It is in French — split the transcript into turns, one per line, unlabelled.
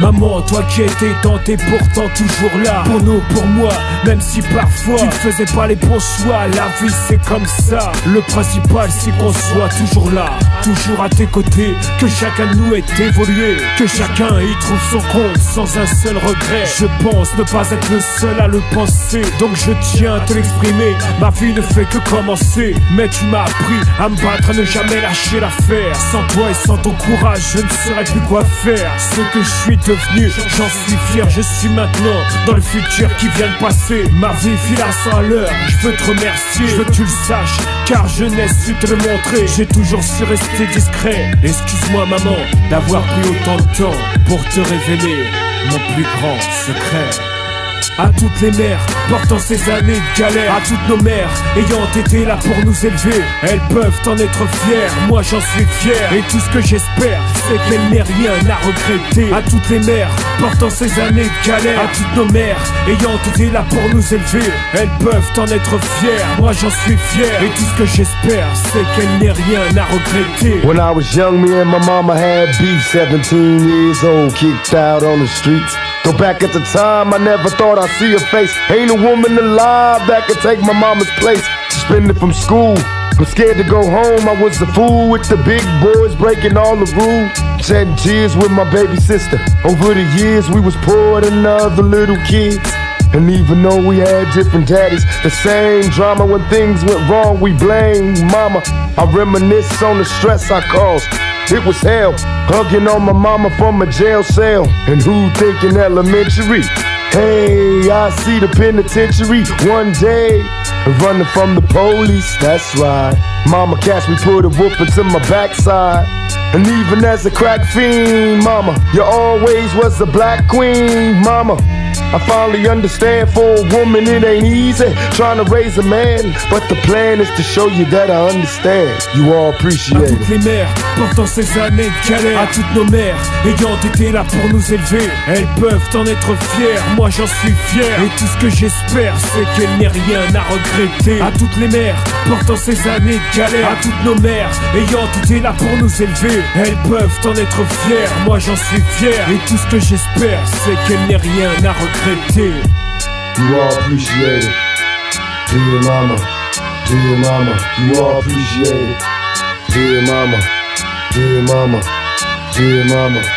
Maman, toi qui étais tentée pourtant toujours là. Pour nous, pour moi, même si parfois Tu ne faisais pas les bons choix La vie c'est comme ça. Le principal c'est qu'on soit toujours là. Toujours à tes côtés Que chacun de nous ait évolué. Que chacun y trouve son compte sans un seul regret. Je pense ne pas être le seul à le penser. Donc je tiens à te l'exprimer. Ma vie ne fait que commencer. Mais tu m'as appris à me battre, à ne jamais lâcher l'affaire. Sans toi et sans ton courage je ne saurais plus quoi faire. Ce que je suis j'en suis fier Je suis maintenant dans le futur qui vient de passer. Ma vie file à 100 à l'heure Je veux te remercier, je veux que tu le saches Car je n'ai su te le montrer. J'ai toujours su rester discret. Excuse-moi maman d'avoir pris autant de temps Pour te révéler mon plus grand secret à toutes les mères portant ces années de galère. À toutes nos mères ayant été là pour nous élever. Elles peuvent en être fières, moi j'en suis fier. Et tout ce que j'espère c'est qu'elles n'aient rien à regretter. À toutes les mères portant ces années de galère. À toutes nos mères ayant été là pour nous élever. Elles peuvent en être fières, moi j'en suis fier. Et tout ce que j'espère c'est qu'elles n'aient rien à regretter.
When I was young, me and my mama had beef 17 years old, kicked out on the streets Though back at the time, I never thought I'd see her face. Ain't a woman alive that could take my mama's place. Suspended from school, was scared to go home. I was a fool with the big boys breaking all the rules. Shedding tears with my baby sister. Over the years, we was poor than other little kids. And even though we had different daddies, the same drama when things went wrong, we blame mama. I reminisce on the stress I caused. It was hell, hugging on my mama from a jail cell. And who thinking elementary? Hey, I see the penitentiary one day. Running from the police, that's right. Mama catch me, put a whooping to my backside. And even as a crack fiend, mama, you always was the black queen, mama. I finally understand for a woman it ain't easy trying to raise a man, but the plan is to show you that I understand. You all
À
appreciate
toutes
it.
les mères portant ces années de galère À toutes nos mères ayant été là pour nous élever Elles peuvent en être fières, moi j'en suis fier Et tout ce que j'espère c'est qu'elles n'aient rien à regretter À toutes les mères portant ces années de galère À toutes nos mères ayant été là pour nous élever Elles peuvent en être fières, moi j'en suis fier Et tout ce que j'espère c'est qu'elles n'aient rien à regretter
You all appreciate it. Dear mama, dear mama, you all appreciate it. Dear mama, dear mama, dear mama.